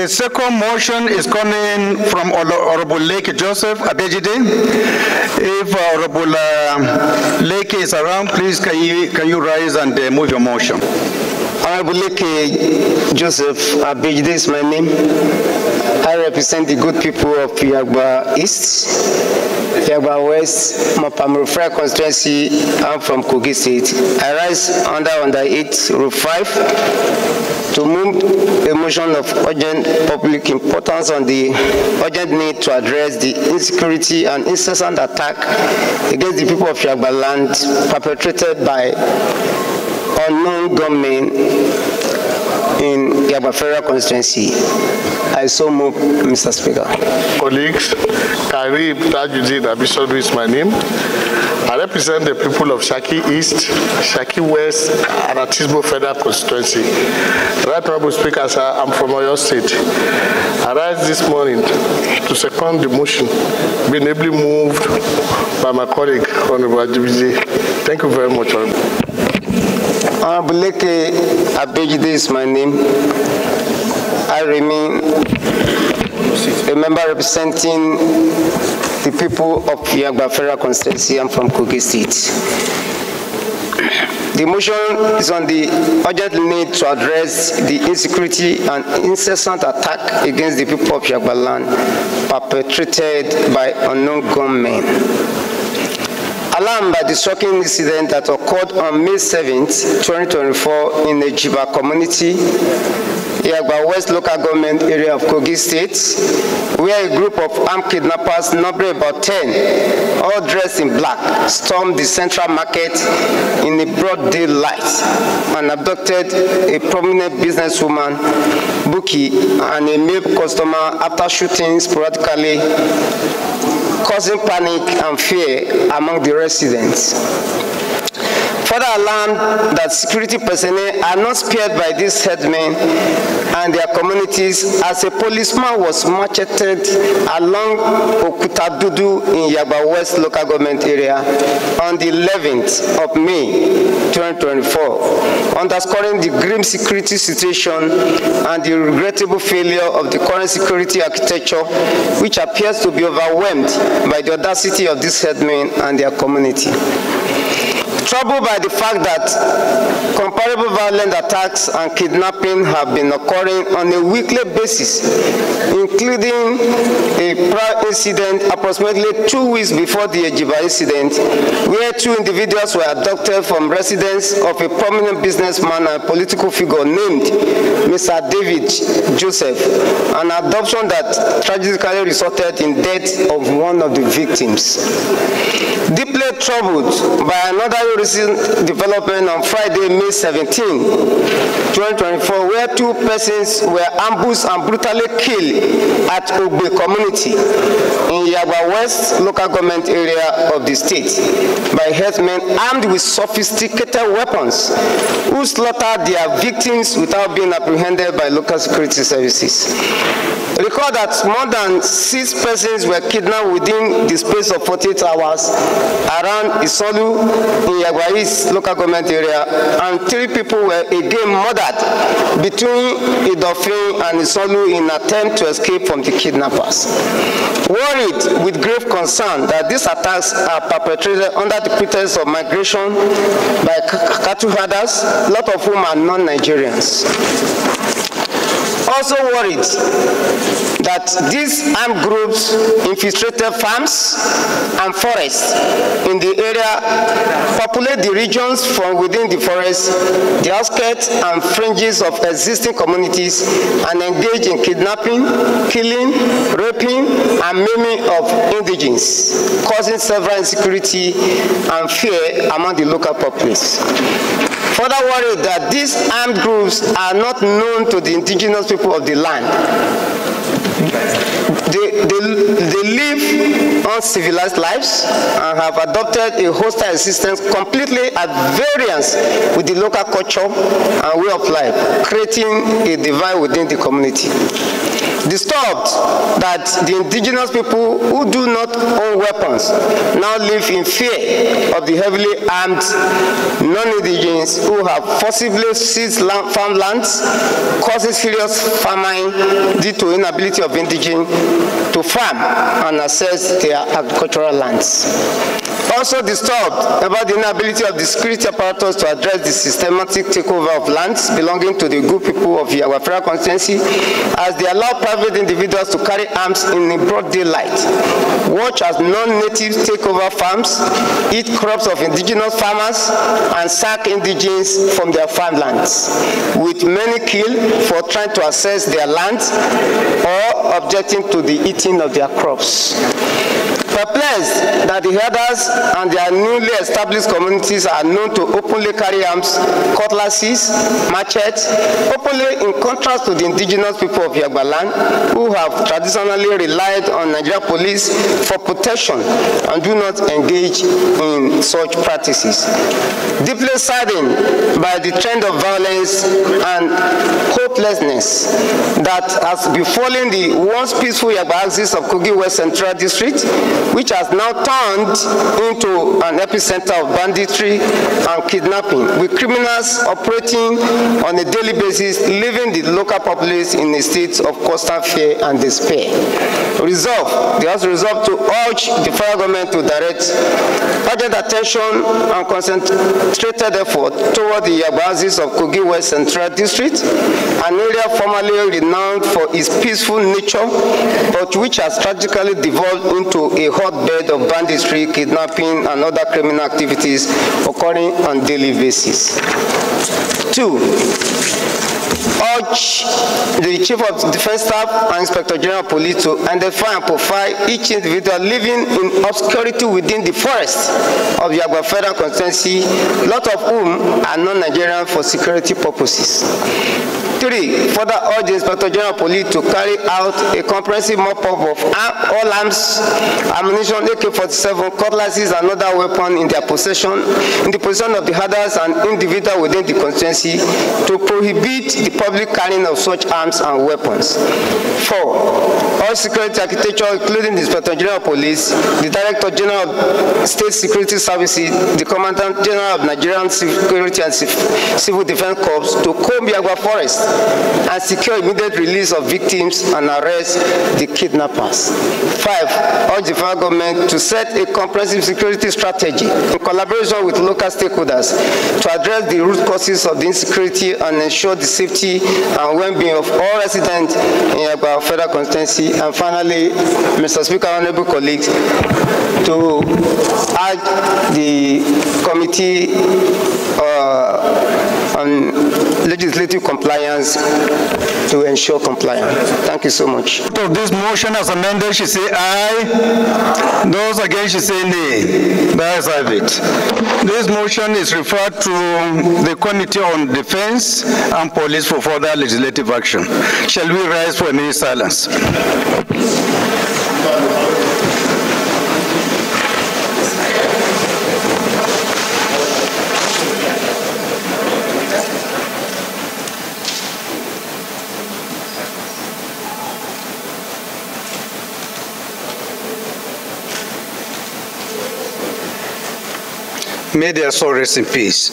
The second motion is coming from Hon- Leke Joseph Abejide. If Honorable uh, Leke is around, please can you, can you rise and uh, move your motion? Honorable Leke Joseph Abejide is my name. I represent the good people of Yagba East, Yagba West, Mapamurufra constituency. I'm from Kogi State. I rise under under 8 Rule 5 to move a motion of urgent public importance on the urgent need to address the insecurity and incessant attack against the people of Yagba land perpetrated by unknown gunmen in Yagba Federal constituency. I so move, Mr. Speaker. colleagues, Karib Tajuddin Abisodu is my name. I represent the people of Shaki East, Shaki West, and Atisbo Federal Constituency. Right Honorable Speaker, sir, I'm from Oyo State. I rise this morning to second the motion being ably moved by my colleague, Honorable Ajibije. Thank you very much, Honorable. Honorable Leke Abejide is my name. I remain a member representing the people of Yagba Federal constituency. I'm from Kogi State. The motion is on the urgent need to address the insecurity and incessant attack against the people of Yagba land perpetrated by unknown gunmen. Alarmed by the shocking incident that occurred on May 7th, 2024 in the Jiba community, Yagba West local government area of Kogi State, where a group of armed kidnappers numbering about 10, all dressed in black, stormed the central market in the broad daylight and abducted a prominent businesswoman, Buki, and a male customer after shooting sporadically causing panic and fear among the residents. Further alarmed that security personnel are not spared by these headmen and their communities as a policeman was macheted along Okutadudu in Yagba West local government area on the 11th of May 2024, underscoring the grim security situation and the regrettable failure of the current security architecture which appears to be overwhelmed by the audacity of these headmen and their community troubled by the fact that comparable violent attacks and kidnapping have been occurring on a weekly basis, including a prior incident approximately two weeks before the Ejiba incident, where two individuals were abducted from residence of a prominent businessman and political figure named Mr. David Joseph, an adoption that tragically resulted in death of one of the victims. Deeply troubled by another recent development on Friday, May 17, 2024, where two persons were ambushed and brutally killed at Ogbe community in Yagba West local government area of the state by herdsmen armed with sophisticated weapons who slaughtered their victims without being apprehended by local security services. Recall that more than six persons were kidnapped within the space of 48 hours around Isanlu in Yagba East local government area, and three people were again murdered between Idofin and Isolu in attempt to escape from the kidnappers. Worried with grave concern that these attacks are perpetrated under the pretense of migration by cattle herders, lot of whom are non-Nigerians also worried that these armed groups infiltrated farms and forests in the area, populate the regions from within the forest, the outskirts and fringes of existing communities, and engage in kidnapping, killing, raping, and maiming of indigenes, causing several insecurity and fear among the local populace. Further worried that these armed groups are not known to the indigenous people of the land. They, they, they live uncivilized lives and have adopted a hostile existence completely at variance with the local culture and way of life, creating a divide within the community. Disturbed that the indigenous people who do not own weapons now live in fear of the heavily armed non-indigenous who have forcibly seized land, farmlands, causing serious famine due to inability of indigenous to farm and access their agricultural lands. Also disturbed about the inability of the security apparatus to address the systematic takeover of lands belonging to the good people of Yagba Federal Constituency as they allow private individuals to carry arms in broad daylight, watch as non-natives take over farms, eat crops of indigenous farmers, and sack indigenes from their farmlands, with many killed for trying to access their lands or objecting to the eating of their crops. Perplexed that the herders and their newly established communities are known to openly carry arms, cutlasses, machetes, openly in contrast to the indigenous people of Yagbaland who have traditionally relied on Nigeria police for protection and do not engage in such practices. Deeply saddened by the trend of violence and hopelessness that has befallen the once peaceful Yagba axis of Kogi West Central District, which has now turned into an epicenter of banditry and kidnapping, with criminals operating on a daily basis, leaving the local populace in a state of constant fear and despair. Resolve, they also resolve to urge the federal government to direct urgent attention and concentrated effort toward the Yagba axis of Kogi West Central District, an area formerly renowned for its peaceful nature, but which has tragically devolved into a hotbed of banditry, kidnapping, and other criminal activities occurring on daily basis. Two, urge the Chief of Defense Staff and Inspector General Police to identify and profile each individual living in obscurity within the forest of Yagba Federal Constituency, lot of whom are non-Nigerian for security purposes. Three, further urge the Inspector General Police to carry out a comprehensive mop-up of all arms, ammunition, AK-47, cutlasses, and other weapons in their possession, in the possession of the herders and individuals within the constituency to prohibit the public carrying of such arms and weapons. Four, all security architecture, including the Inspector General Police, the Director General of State Security Services, the Commandant General of Nigerian Security and Civil Defense Corps to comb Forest and secure immediate release of victims and arrest the kidnappers. Five, urge the federal government to set a comprehensive security strategy in collaboration with local stakeholders to address the root causes of the insecurity and ensure the safety and well-being of all residents in Yagba Federal Constituency. And finally, Mr. Speaker, honorable colleagues, to urge the committee uh, on legislative compliance to ensure compliance. Thank you so much. Of this motion as amended, she say aye. Those against, she say nay. The ayes have it. This motion is referred to the Committee on Defense and Police for further legislative action. Shall we rise for a minute silence? May their soul rest in peace.